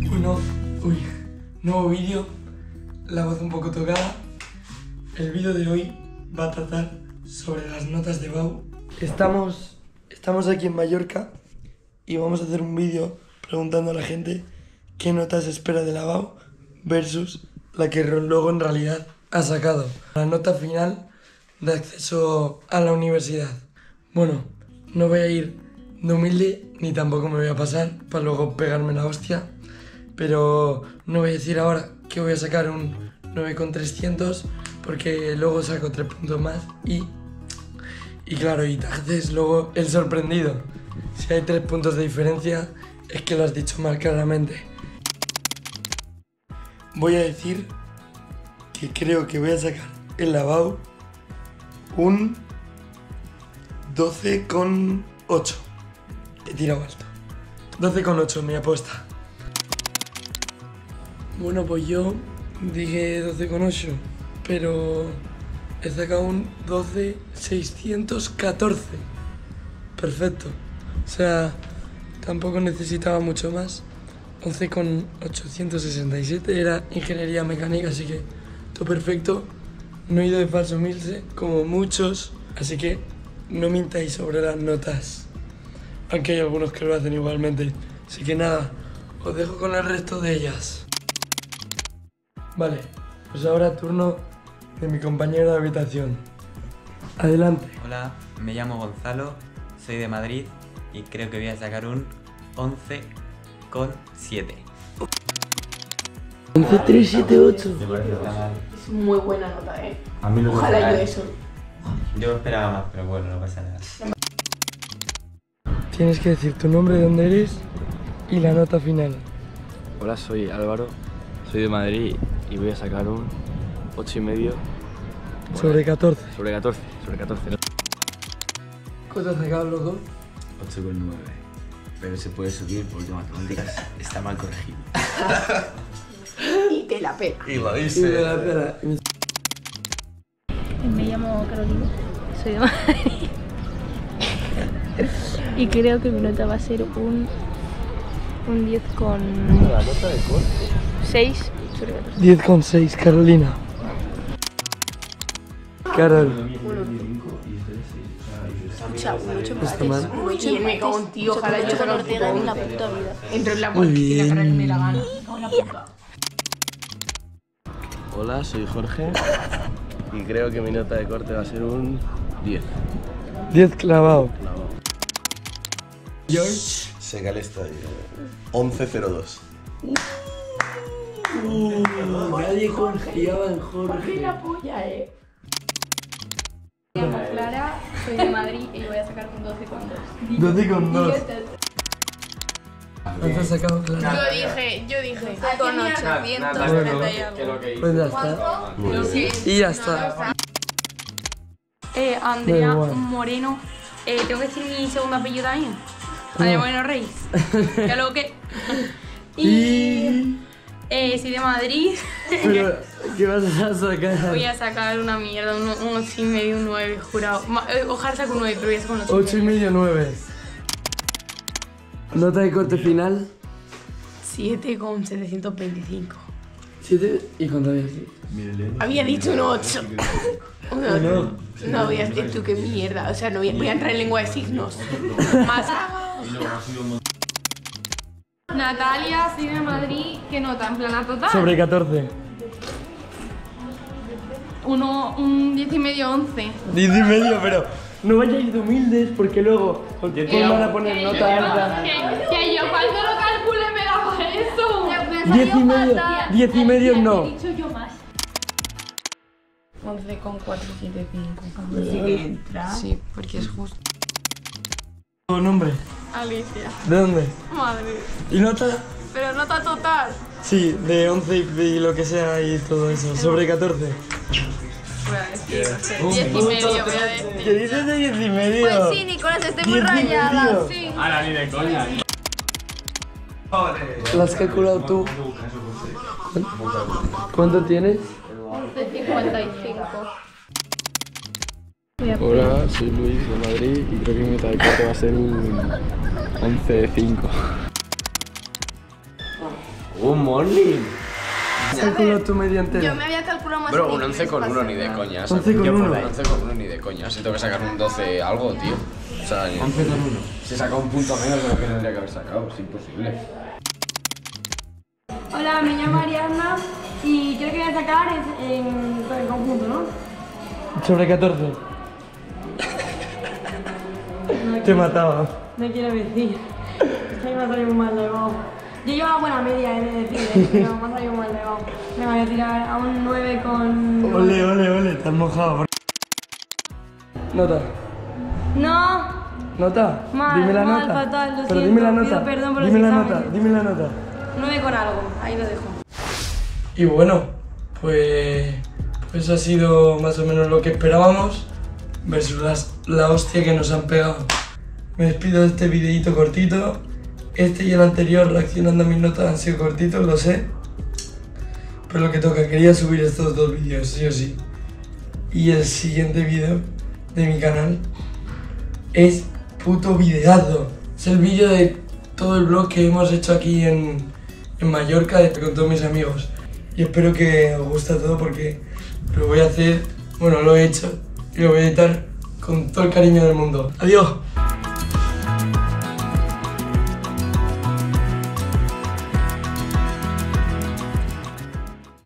Bueno, uy, nuevo vídeo, la voz un poco tocada. El vídeo de hoy va a tratar sobre las notas de Bau. Estamos, estamos aquí en Mallorca y vamos a hacer un vídeo preguntando a la gente qué notas espera de la Bau versus la que luego en realidad ha sacado. La nota final de acceso a la universidad. Bueno, no voy a ir de humilde ni tampoco me voy a pasar para luego pegarme la hostia. Pero no voy a decir ahora que voy a sacar un 9,300 porque luego saco 3 puntos más y, y claro, y te haces luego el sorprendido. Si hay 3 puntos de diferencia es que lo has dicho mal claramente. Voy a decir que creo que voy a sacar el lavado un 12,8. He tirado alto. 12,8 mi apuesta. Bueno, pues yo dije 12,8, pero he sacado un 12,614. Perfecto. O sea, tampoco necesitaba mucho más. 11,867 era ingeniería mecánica, así que todo perfecto. No he ido de falso milse, como muchos, así que no mintáis sobre las notas. Aunque hay algunos que lo hacen igualmente. Así que nada, os dejo con el resto de ellas. Vale, pues ahora turno de mi compañero de habitación. Adelante. Hola, me llamo Gonzalo, soy de Madrid y creo que voy a sacar un 11 con 7. 11378. Es muy buena nota, eh. A mí no me Ojalá yo eso. Yo esperaba más, pero bueno, no pasa nada. Tienes que decir tu nombre, dónde eres y la nota final. Hola, soy Álvaro, soy de Madrid y voy a sacar un 8 y medio Sobre 14. sobre 14, sobre 14. ¿Cuánto has sacado los dos? 8 con 9. Pero se puede subir porque matemáticas está mal corregido. Y te la pela. Y lo Y de la pera. Me llamo Carolina, soy de Madrid. y creo que mi nota va a ser un, un 10 con... ¿La nota de 6 sobre 14. 10,6, Carolina. Carol, Escucha, un ocho está mal. Y me cago en ti, ojalá yo con Ortega en la puta vida. Entro en la Muy puerta y la me bien. la gana. Hola, soy Jorge y creo que mi nota de corte va a ser un 10. 10 clavado. Clavado. George. Seca el estadio. 11.02. nadie confiaba en Jorge. La polla, eh. Me llamo Clara, soy de Madrid y voy a sacar un 12 con 2. 12 con 2. ¿Cuánto has sacado, Clara? Yo dije, yo dije. Con 830 y algo. Pues ya está. Y ya está. Eh, Andrea. Moreno. Eh, ¿Tengo que decir mi segundo apellido también? Andrea Moreno Reyes. Ya luego que... Y... Eh, soy de Madrid. Pero, ¿qué vas a sacar? Voy a sacar una mierda, un, un 8 y medio, un 9, jurado. Eh, ojalá saque un 9, pero voy a sacar un 8. 8 y medio, 9. Nota de corte final. 7 con 725. 7 y cuánto había sido. Había dicho un 8. No, No. no voy a decir tú qué mierda. O sea, no voy a, voy a entrar en lengua de signos. Más. Natalia, soy de Madrid, ¿qué nota? En plana total. Sobre 14. Uno, un 10 y medio, 11. 10 y medio, pero no vayáis de humildes porque luego os van a poner nota alta. Que, que yo cuando lo calcule me daba eso. 10 y medio, 10 y medio no. He dicho yo más. 11 con 475. Sí que entra. Sí, porque es justo. ¿Tu nombre? Alicia, ¿De dónde? madre. ¿Y nota? Pero nota total. Sí, de 11 y, y lo que sea y todo eso. Sobre 14. Voy a decir 10 y medio, voy a decir. ¿Qué dices de 10 y medio? Pues sí, Nicolás, estoy muy 10 y rayada. Sí. Ahora ni de coña. ¿Lo has calculado tú? ¿Cuánto tienes? 11.55. Hola, soy Luis de Madrid y creo que mi nota de corte va a ser un 11 5. Un morning. Calcula tu media entera. Yo me había calculado más Bro, un 11 con 1 ni de coña. 11 con Yo por 1. ahí. 11 con 1 ni de coña. Si tengo que sacar un 12 algo, tío. O sea, 11 con 1. se saca un punto menos de lo que tendría que haber sacado. Es imposible. Hola, me llamo Ariadna y creo que voy a sacar es en, todo el conjunto, ¿no? Sobre 14. Te mataba. No quiero decir. Es que me ha salido muy mal de Go. Yo llevo una buena media, he de decir, ¿eh? pero me ha salido mal de Go. Me voy a tirar a un 9 con... Ole, ole, ole, te has mojado. Nota. No, ¿Nota? Mal, dime la mal, nota. fatal, lo Pero siento, dime la pido nota. perdón por los dime la nota, dime la nota. 9 con algo, ahí lo dejo. Y bueno, pues, pues ha sido más o menos lo que esperábamos versus las- la hostia que nos han pegado. Me despido de este videito cortito. Este y el anterior reaccionando a mis notas han sido cortitos, lo sé. Pero lo que toca, quería subir estos dos vídeos, sí o sí. Y el siguiente vídeo de mi canal es puto videazo. Es el vídeo de todo el vlog que hemos hecho aquí en, en Mallorca con todos mis amigos. Y espero que os guste todo porque lo voy a hacer, bueno, lo he hecho y lo voy a editar con todo el cariño del mundo. Adiós.